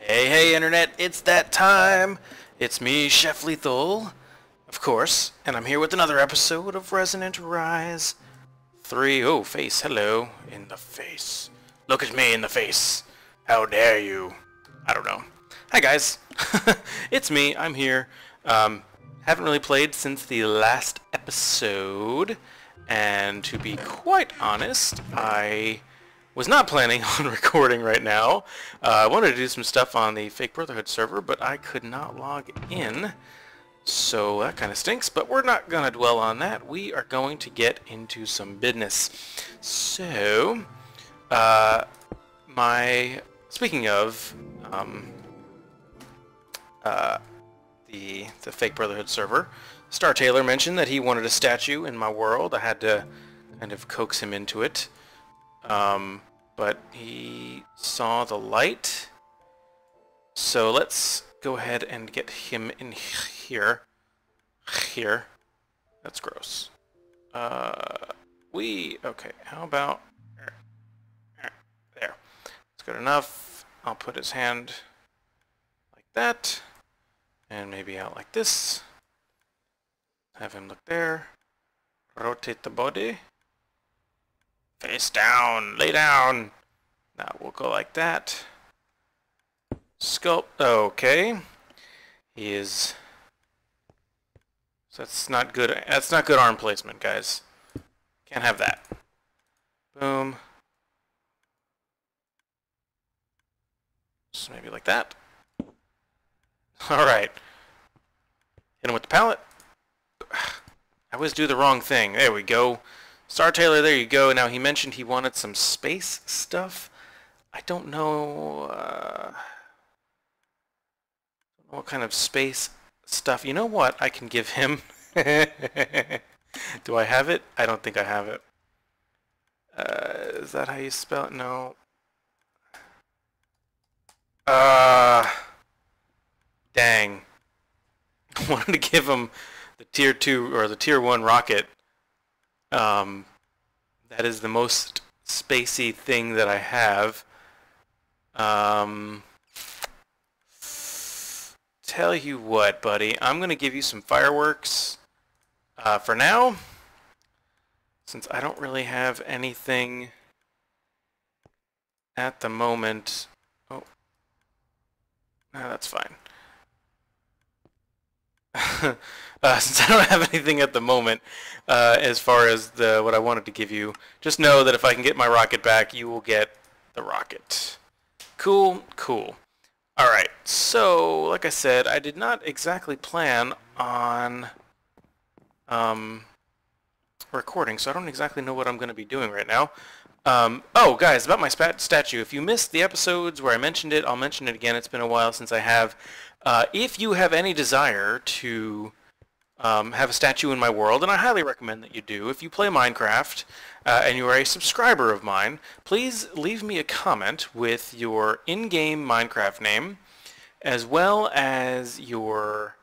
Hey, hey, Internet, it's that time. It's me, Chef Lethal, of course, and I'm here with another episode of Resonant Rise 3. Oh, face, hello. In the face. Look at me in the face. How dare you? I don't know. Hi, guys. it's me, I'm here. Um, haven't really played since the last episode, and to be quite honest, I was not planning on recording right now. Uh, I wanted to do some stuff on the Fake Brotherhood server, but I could not log in. So that kind of stinks, but we're not going to dwell on that. We are going to get into some business. So, uh, my, speaking of, um, uh, the, the Fake Brotherhood server, Star Taylor mentioned that he wanted a statue in my world. I had to kind of coax him into it. Um, but he saw the light. So let's go ahead and get him in here. Here. That's gross. Uh, we, okay, how about, there. That's good enough. I'll put his hand like that. And maybe out like this. Have him look there. Rotate the body. Face down, lay down. Now we'll go like that. Sculpt, okay. He is, that's not good, that's not good arm placement, guys. Can't have that. Boom. So maybe like that. Alright. Hit him with the pallet. I always do the wrong thing. There we go. Star Taylor, there you go. Now, he mentioned he wanted some space stuff. I don't know, uh, what kind of space stuff. You know what I can give him? Do I have it? I don't think I have it. Uh, is that how you spell it? No. Uh, dang. I wanted to give him the tier 2 or the tier 1 rocket um, that is the most spacey thing that I have. Um, tell you what, buddy, I'm going to give you some fireworks uh, for now, since I don't really have anything at the moment. Oh, no, that's fine. uh, since I don't have anything at the moment uh, as far as the what I wanted to give you, just know that if I can get my rocket back, you will get the rocket. Cool, cool. All right, so like I said, I did not exactly plan on um, recording, so I don't exactly know what I'm going to be doing right now. Um, oh, guys, about my statue. If you missed the episodes where I mentioned it, I'll mention it again. It's been a while since I have. Uh, if you have any desire to um, have a statue in my world, and I highly recommend that you do, if you play Minecraft uh, and you are a subscriber of mine, please leave me a comment with your in-game Minecraft name, as well as your,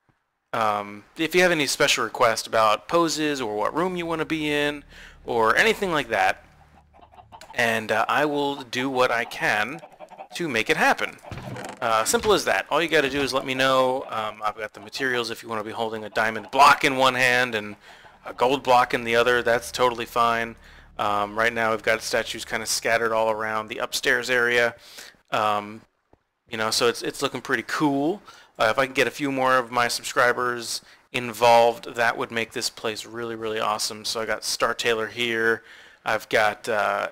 um, if you have any special requests about poses or what room you want to be in, or anything like that, and uh, I will do what I can to make it happen. Uh, simple as that. All you got to do is let me know. Um, I've got the materials if you want to be holding a diamond block in one hand and a gold block in the other. That's totally fine. Um, right now we've got statues kind of scattered all around the upstairs area. Um, you know, so it's, it's looking pretty cool. Uh, if I can get a few more of my subscribers involved, that would make this place really, really awesome. So I got Star Taylor here. I've got uh,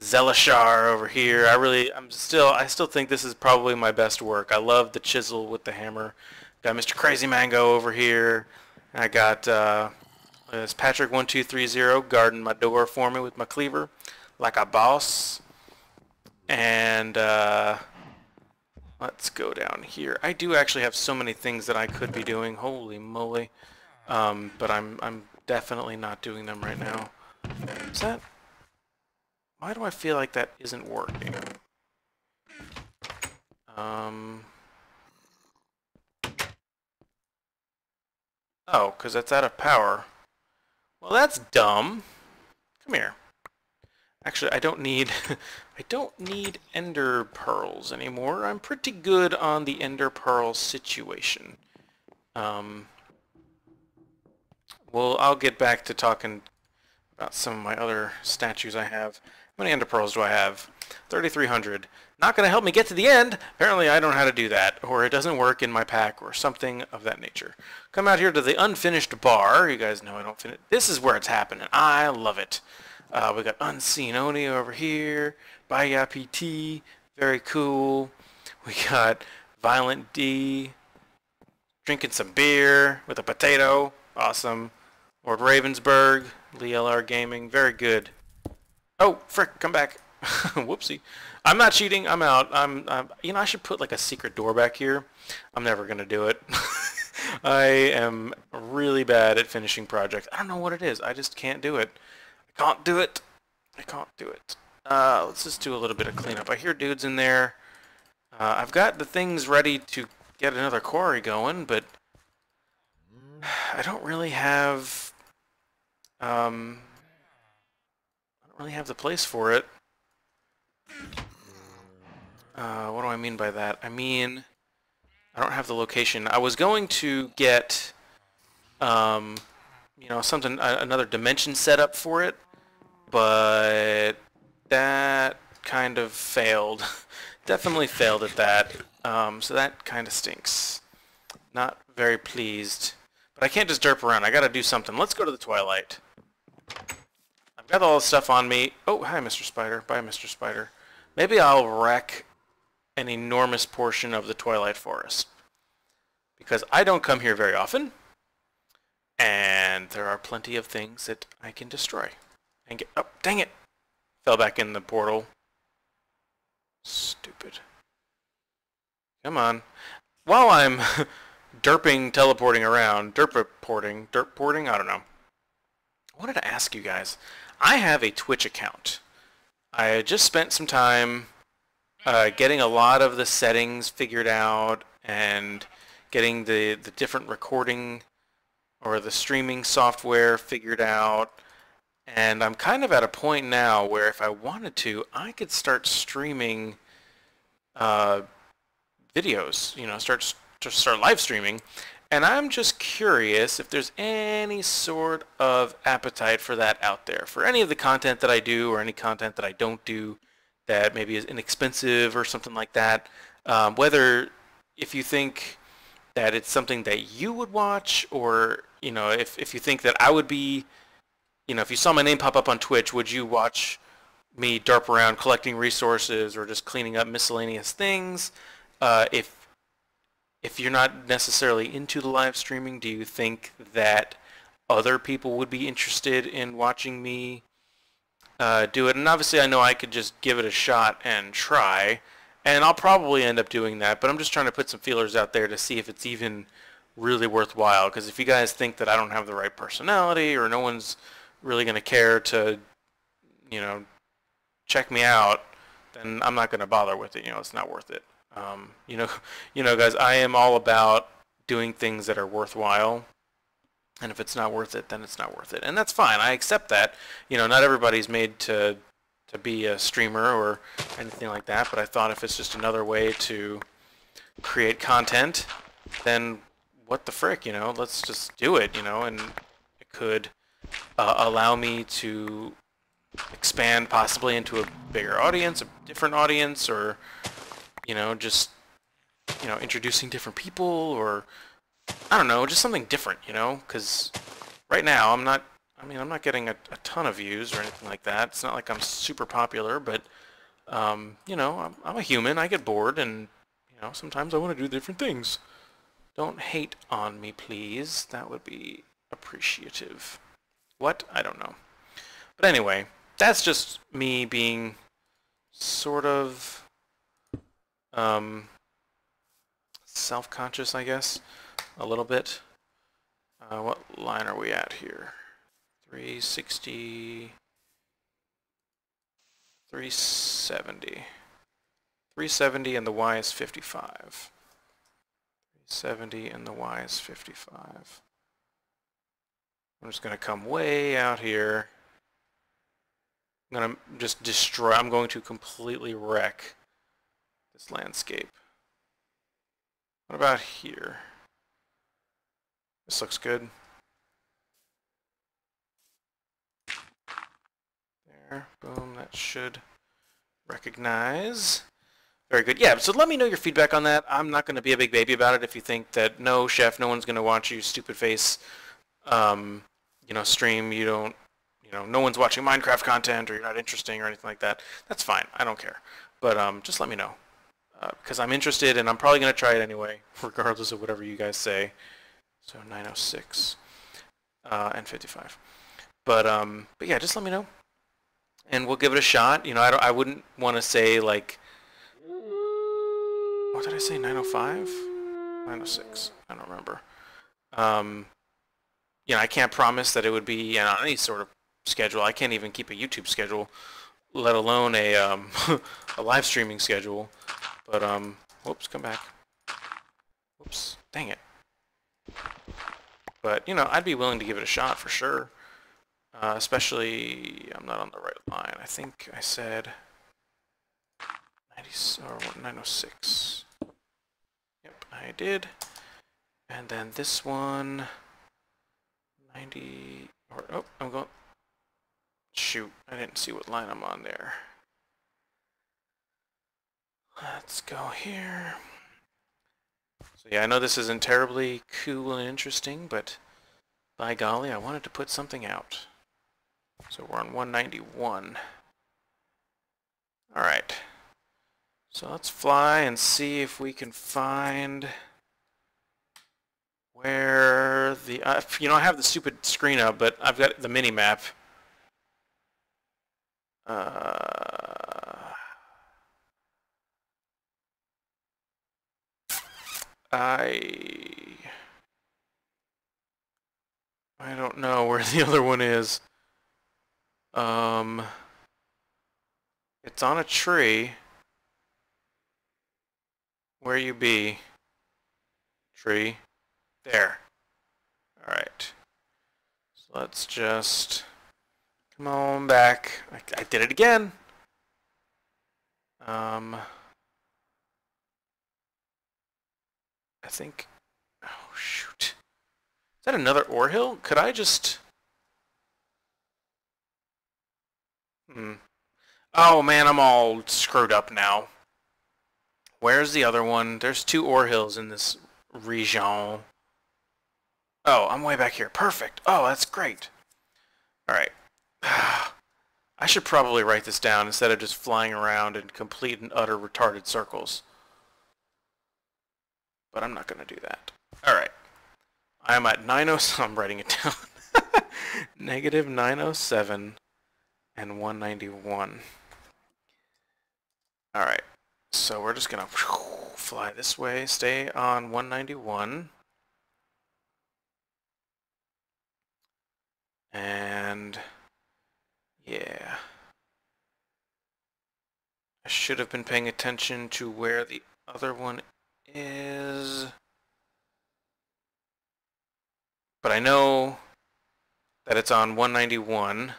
Zelashar over here. I really, I'm still, I still think this is probably my best work. I love the chisel with the hammer. Got Mr. Crazy Mango over here. I got uh, this Patrick1230 guarding my door for me with my cleaver, like a boss. And uh, let's go down here. I do actually have so many things that I could be doing. Holy moly! Um, but I'm, I'm definitely not doing them right now. Is that? Why do I feel like that isn't working? Um... Oh, because that's out of power. Well, that's dumb. Come here. Actually, I don't need I don't need ender pearls anymore. I'm pretty good on the ender pearl situation. Um, well, I'll get back to talking about some of my other statues I have. How many ender pearls do I have? 3,300. Not going to help me get to the end. Apparently I don't know how to do that, or it doesn't work in my pack, or something of that nature. Come out here to the unfinished bar. You guys know I don't finish. This is where it's happening. I love it. Uh, we got Unseen Oni over here. Baya PT. Very cool. We got Violent D. Drinking some beer with a potato. Awesome. Lord Ravensburg. Lee LR Gaming. Very good. Oh, frick, come back. Whoopsie. I'm not cheating. I'm out. I'm, I'm, you know, I should put like a secret door back here. I'm never going to do it. I am really bad at finishing projects. I don't know what it is. I just can't do it. I can't do it. I can't do it. Uh, let's just do a little bit of cleanup. I hear dudes in there. Uh, I've got the things ready to get another quarry going, but I don't really have, um, really have the place for it. Uh, what do I mean by that? I mean, I don't have the location. I was going to get, um, you know, something, another dimension set up for it, but that kind of failed. Definitely failed at that. Um, so that kind of stinks. Not very pleased. But I can't just derp around. I gotta do something. Let's go to the Twilight. Got all the stuff on me. Oh, hi, Mr. Spider. Bye, Mr. Spider. Maybe I'll wreck an enormous portion of the Twilight Forest. Because I don't come here very often. And there are plenty of things that I can destroy. And get... Oh, dang it! Fell back in the portal. Stupid. Come on. While I'm derping, teleporting around, derp-porting, derp-porting, I don't know. I wanted to ask you guys. I have a Twitch account. I just spent some time uh, getting a lot of the settings figured out and getting the, the different recording or the streaming software figured out. And I'm kind of at a point now where if I wanted to, I could start streaming uh, videos, you know, start, just start live streaming. And I'm just curious if there's any sort of appetite for that out there. For any of the content that I do or any content that I don't do that maybe is inexpensive or something like that. Um, whether if you think that it's something that you would watch or, you know, if, if you think that I would be, you know, if you saw my name pop up on Twitch, would you watch me derp around collecting resources or just cleaning up miscellaneous things? Uh, if if you're not necessarily into the live streaming, do you think that other people would be interested in watching me uh, do it. And obviously I know I could just give it a shot and try. And I'll probably end up doing that. But I'm just trying to put some feelers out there to see if it's even really worthwhile. Because if you guys think that I don't have the right personality or no one's really going to care to, you know, check me out, then I'm not going to bother with it. You know, it's not worth it. Um, you know, you know, guys, I am all about doing things that are worthwhile and if it's not worth it, then it's not worth it. And that's fine. I accept that. You know, not everybody's made to to be a streamer or anything like that, but I thought if it's just another way to create content, then what the frick, you know, let's just do it, you know, and it could uh, allow me to expand possibly into a bigger audience, a different audience, or, you know, just, you know, introducing different people or I don't know, just something different, you know? Because right now I'm not, I mean, I'm not getting a, a, ton of views or anything like that. It's not like I'm super popular, but, um, you know, I'm, I'm a human. I get bored, and, you know, sometimes I want to do different things. Don't hate on me, please. That would be appreciative. What? I don't know. But anyway, that's just me being sort of um, self-conscious, I guess a little bit. Uh, what line are we at here? 360, 370. 370 and the Y is 55. 370 and the Y is 55. I'm just going to come way out here. I'm going to just destroy, I'm going to completely wreck this landscape. What about here? This looks good. There, boom, that should recognize. Very good. Yeah, so let me know your feedback on that. I'm not going to be a big baby about it if you think that, no, chef, no one's going to watch you stupid face, um, you know, stream. You don't, you know, no one's watching Minecraft content or you're not interesting or anything like that. That's fine. I don't care. But um, just let me know because I'm interested and I'm probably going to try it anyway, regardless of whatever you guys say. So 906 uh, and 55. But, um, but yeah, just let me know. And we'll give it a shot. You know, I, don't, I wouldn't want to say like what did I say, 905? 906, I don't remember. Um, you know, I can't promise that it would be on any sort of schedule. I can't even keep a YouTube schedule, let alone a, um, a live streaming schedule. But, um, whoops, come back. Whoops, dang it. But, you know, I'd be willing to give it a shot for sure. Uh, especially, I'm not on the right line. I think I said 90, or 906. Yep, I did. And then this one, 90, or, oh, I'm going, shoot, I didn't see what line I'm on there. Let's go here. So yeah, I know this isn't terribly cool and interesting, but by golly, I wanted to put something out. So we're on 191. Alright. So let's fly and see if we can find where the, uh, you know, I have the stupid screen up, but I've got the mini map. Uh, I, I don't know where the other one is. Um, it's on a tree. Where you be? Tree. There. Alright. So let's just come on back. I, I did it again. Um, I think, oh shoot. Is that another ore hill? Could I just, hmm. Oh man, I'm all screwed up now. Where's the other one? There's two ore hills in this region. Oh, I'm way back here. Perfect. Oh, that's great. Alright. I should probably write this down instead of just flying around in complete and utter retarded circles. But I'm not going to do that. Alright. I'm at 907. I'm writing it down. Negative 907 and 191. Alright. So we're just gonna fly this way, stay on 191. And yeah. I should have been paying attention to where the other one is. But I know that it's on 191.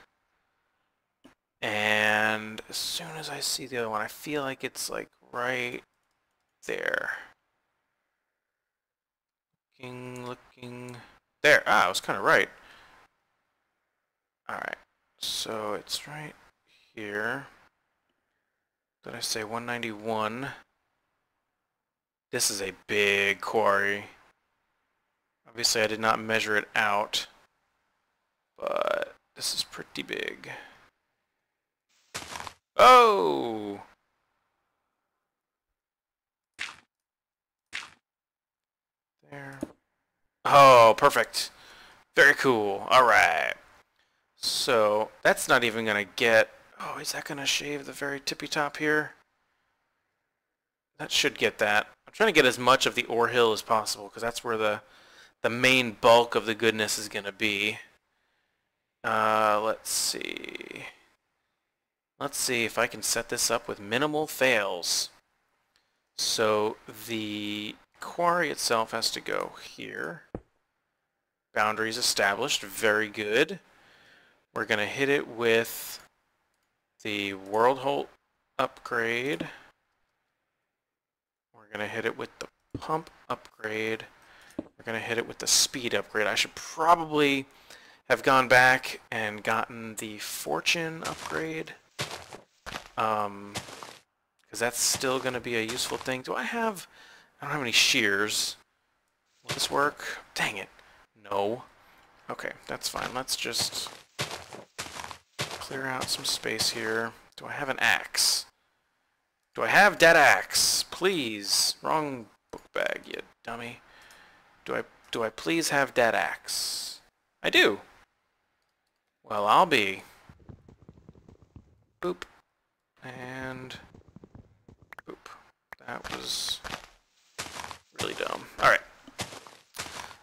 And as soon as I see the other one, I feel like it's like right there. Looking, looking. There. Ah, I was kind of right. Alright. So it's right here. Did I say 191? This is a big quarry. Obviously I did not measure it out. But this is pretty big. Oh! There. Oh, perfect. Very cool. Alright. So, that's not even going to get... Oh, is that going to shave the very tippy top here? That should get that. I'm trying to get as much of the ore hill as possible, because that's where the, the main bulk of the goodness is going to be. Uh, let's see. Let's see if I can set this up with minimal fails. So the quarry itself has to go here. Boundaries established. Very good. We're going to hit it with the World Hole upgrade. We're going to hit it with the pump upgrade. We're going to hit it with the speed upgrade. I should probably have gone back and gotten the fortune upgrade. Um, because that's still going to be a useful thing. Do I have... I don't have any shears. Will this work? Dang it. No. Okay, that's fine. Let's just clear out some space here. Do I have an axe? Do I have dead axe? Please. Wrong book bag, you dummy. Do I do I please have dead axe? I do. Well, I'll be. Boop. And boop. That was really dumb. Alright.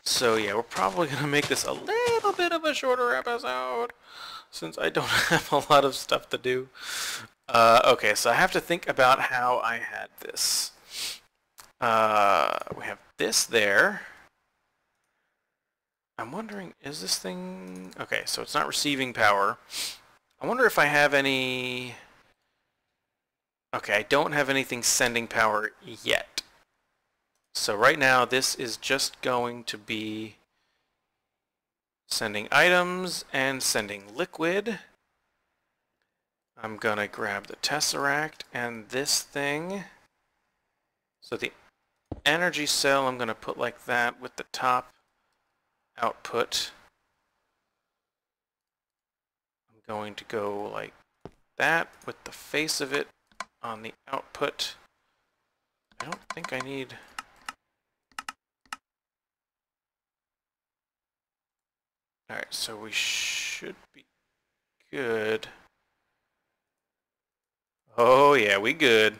So yeah, we're probably going to make this a little bit of a shorter episode since I don't have a lot of stuff to do. Uh, okay, so I have to think about how I had this. Uh, we have this there. I'm wondering, is this thing... Okay, so it's not receiving power. I wonder if I have any... Okay, I don't have anything sending power yet. So right now, this is just going to be sending items and sending liquid. I'm going to grab the Tesseract and this thing. So the energy cell I'm going to put like that with the top output. I'm going to go like that with the face of it on the output. I don't think I need... Alright, so we should be good. Oh yeah, we good.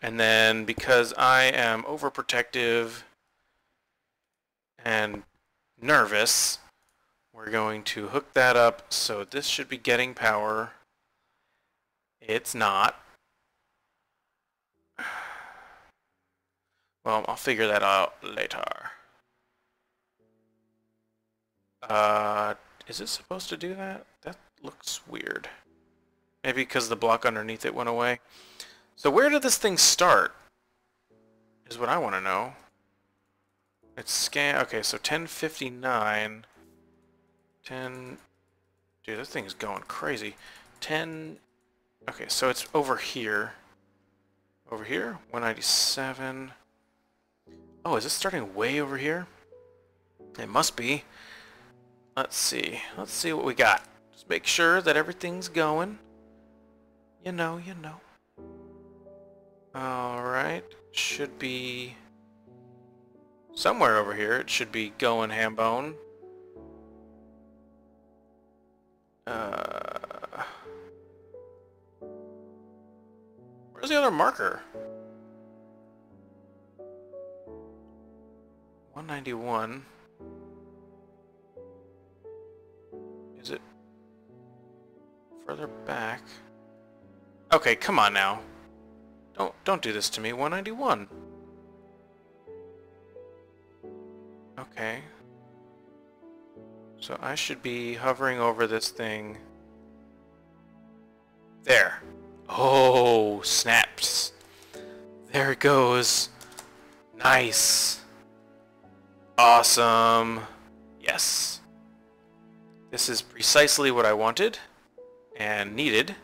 And then because I am overprotective and nervous, we're going to hook that up so this should be getting power. It's not. Well, I'll figure that out later. Uh, is it supposed to do that? That looks weird. Maybe because the block underneath it went away. So where did this thing start? Is what I want to know. It's scan. Okay, so 1059. 10. Dude, this thing's going crazy. 10. Okay, so it's over here. Over here? 197. Oh, is this starting way over here? It must be. Let's see. Let's see what we got. Just make sure that everything's going. You know, you know. Alright. Should be... Somewhere over here it should be going hambone. Uh, where's the other marker? 191. Is it further back? Okay, come on now. Don't don't do this to me. 191. Okay. So I should be hovering over this thing. There. Oh, snaps. There it goes. Nice. Awesome. Yes. This is precisely what I wanted and needed.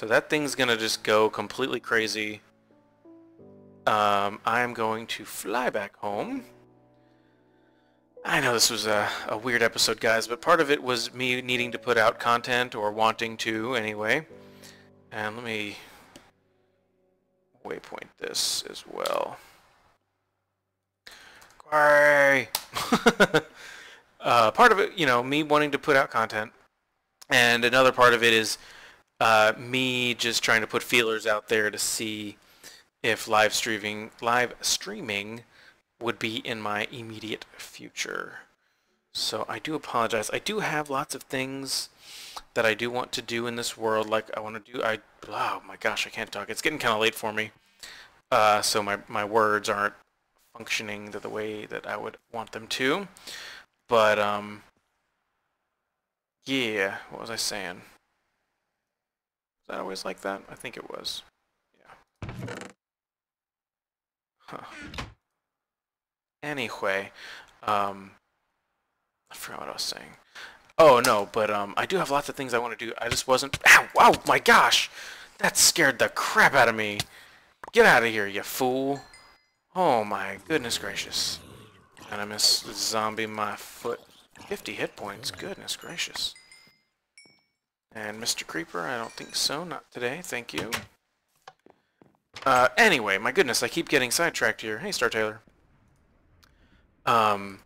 So that thing's gonna just go completely crazy. Um, I'm going to fly back home. I know this was a, a weird episode, guys, but part of it was me needing to put out content, or wanting to, anyway. And let me waypoint this as well. Quarry! uh, part of it, you know, me wanting to put out content, and another part of it is uh, me just trying to put feelers out there to see if live streaming live streaming would be in my immediate future. So I do apologize. I do have lots of things that I do want to do in this world. Like I want to do. I oh my gosh, I can't talk. It's getting kind of late for me. Uh, so my my words aren't functioning the, the way that I would want them to. But um, yeah. What was I saying? That always like that? I think it was. Yeah. Huh. Anyway, um, I forgot what I was saying. Oh no, but um, I do have lots of things I want to do. I just wasn't. Ow! Wow! My gosh, that scared the crap out of me. Get out of here, you fool! Oh my goodness gracious! And I miss zombie my foot. 50 hit points. Goodness gracious. And Mr. Creeper, I don't think so. Not today. Thank you. Uh, anyway, my goodness, I keep getting sidetracked here. Hey, Star Taylor. Um,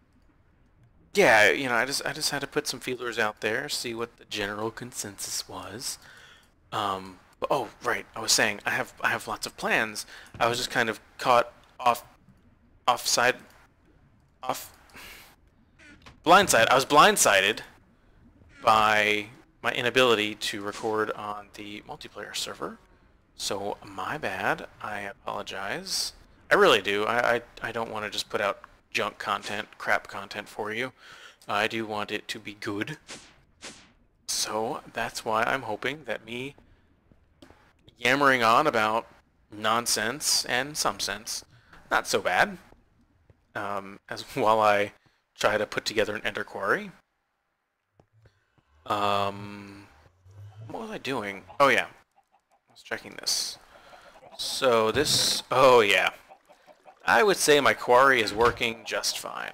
yeah, you know, I just I just had to put some feelers out there, see what the general consensus was. Um, but, oh, right, I was saying I have I have lots of plans. I was just kind of caught off offside off blindside. I was blindsided by my inability to record on the multiplayer server. So my bad. I apologize. I really do. I, I, I don't want to just put out junk content, crap content for you. I do want it to be good. So that's why I'm hoping that me yammering on about nonsense and some sense, not so bad, um, as while I try to put together an ender quarry. Um, what was I doing? Oh yeah, I was checking this. So this, oh yeah, I would say my quarry is working just fine.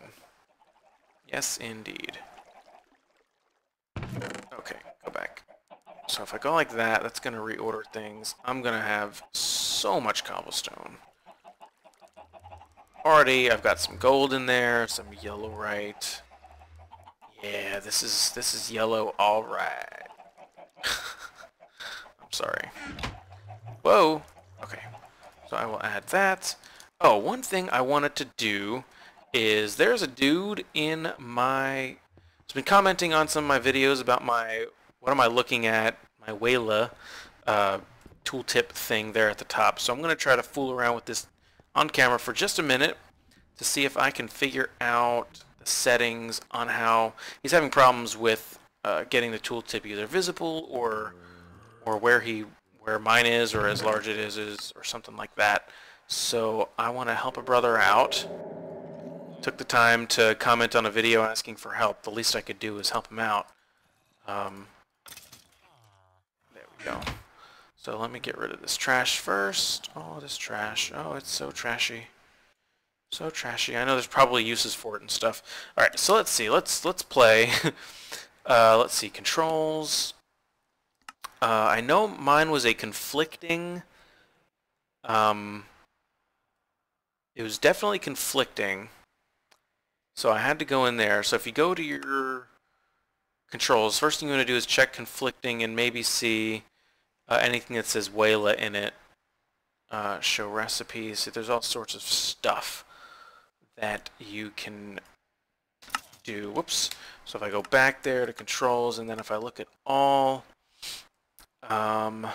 Yes, indeed. Okay, go back. So if I go like that, that's going to reorder things. I'm going to have so much cobblestone. Already, I've got some gold in there, some Yellorite. Yeah, this is this is yellow all right. I'm sorry. Whoa. Okay. So I will add that. Oh, one thing I wanted to do is there's a dude in my... He's been commenting on some of my videos about my... What am I looking at? My Waila uh, tooltip thing there at the top. So I'm going to try to fool around with this on camera for just a minute to see if I can figure out settings on how... He's having problems with uh, getting the tooltip either visible or or where he where mine is or as large it is, is or something like that. So I want to help a brother out. Took the time to comment on a video asking for help. The least I could do is help him out. Um, there we go. So let me get rid of this trash first. Oh, this trash. Oh, it's so trashy. So trashy. I know there's probably uses for it and stuff. All right, so let's see. Let's let's play. uh, let's see controls. Uh, I know mine was a conflicting. Um, it was definitely conflicting. So I had to go in there. So if you go to your controls, first thing you want to do is check conflicting and maybe see uh, anything that says Waila in it. Uh, show recipes. There's all sorts of stuff that you can do. Whoops. So if I go back there to controls and then if I look at all, um,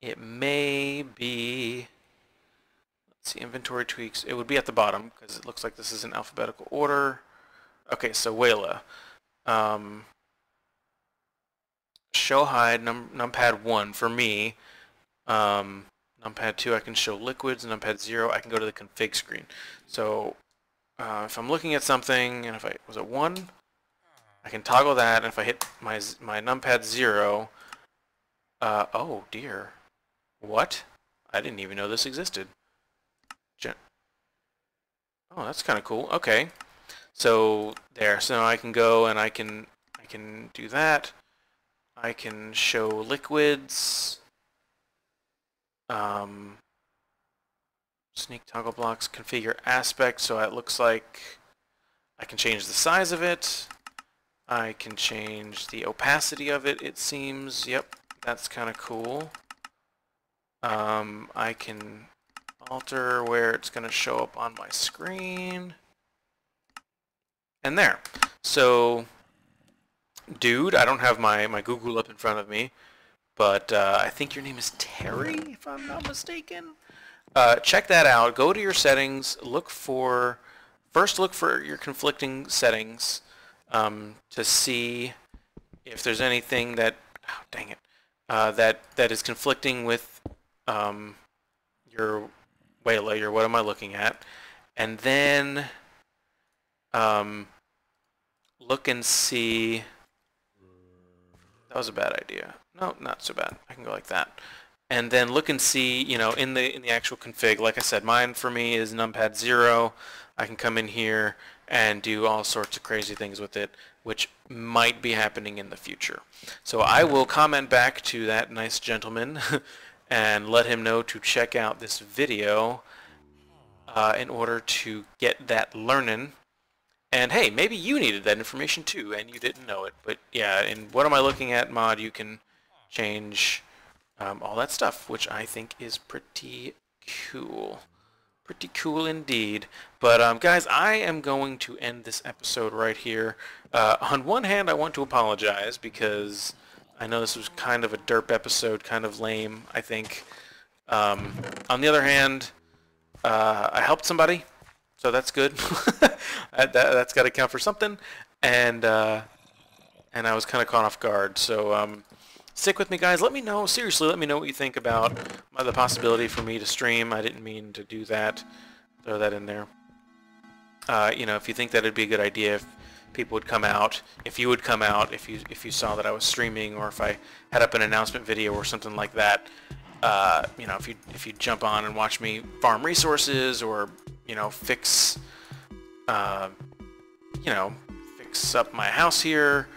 it may be let's see, inventory tweaks. It would be at the bottom because it looks like this is in alphabetical order. Okay, so Waila. Um, show hide num numpad 1 for me. Um, numpad 2 I can show liquids. Numpad 0 I can go to the config screen. So uh, if I'm looking at something and if I was at 1 I can toggle that and if I hit my my numpad 0 uh, oh dear. What? I didn't even know this existed. Oh, that's kind of cool. Okay. So there. So now I can go and I can I can do that. I can show liquids. Um, sneak toggle blocks, configure aspect so it looks like I can change the size of it. I can change the opacity of it, it seems. Yep, that's kind of cool. Um, I can alter where it's going to show up on my screen. And there. So, dude, I don't have my, my Google up in front of me, but uh, I think your name is Terry, if I'm not mistaken. Uh, check that out. Go to your settings. Look for, first look for your conflicting settings um, to see if there's anything that, oh, dang it, uh, that that is conflicting with um, your Waila layer. what am I looking at, and then um, look and see. That was a bad idea. No, not so bad. I can go like that. And then look and see, you know, in the in the actual config, like I said, mine for me is numpad 0. I can come in here and do all sorts of crazy things with it, which might be happening in the future. So I will comment back to that nice gentleman and let him know to check out this video uh, in order to get that learning. And hey, maybe you needed that information too, and you didn't know it. But yeah, in What Am I Looking At mod, you can change um, all that stuff, which I think is pretty cool. Pretty cool indeed. But um, guys, I am going to end this episode right here. Uh, on one hand, I want to apologize because I know this was kind of a derp episode, kind of lame, I think. Um, on the other hand, uh, I helped somebody, so that's good. that, has got to count for something. And uh, and I was kind of caught off guard. So um, stick with me, guys. Let me know. Seriously, let me know what you think about the possibility for me to stream. I didn't mean to do that. Throw that in there. Uh, you know, if you think that would be a good idea, if people would come out, if you would come out, if you if you saw that I was streaming, or if I had up an announcement video or something like that, uh, you know, if you if you jump on and watch me farm resources or you know fix, uh, you know, fix up my house here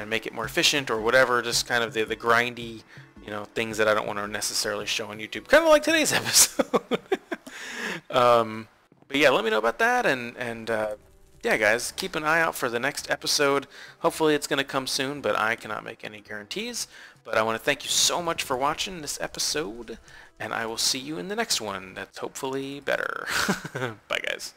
and make it more efficient or whatever, just kind of the the grindy, you know, things that I don't want to necessarily show on YouTube, kind of like today's episode. um, but yeah, let me know about that and and. Uh, yeah, guys, keep an eye out for the next episode. Hopefully it's going to come soon, but I cannot make any guarantees. But I want to thank you so much for watching this episode, and I will see you in the next one that's hopefully better. Bye, guys.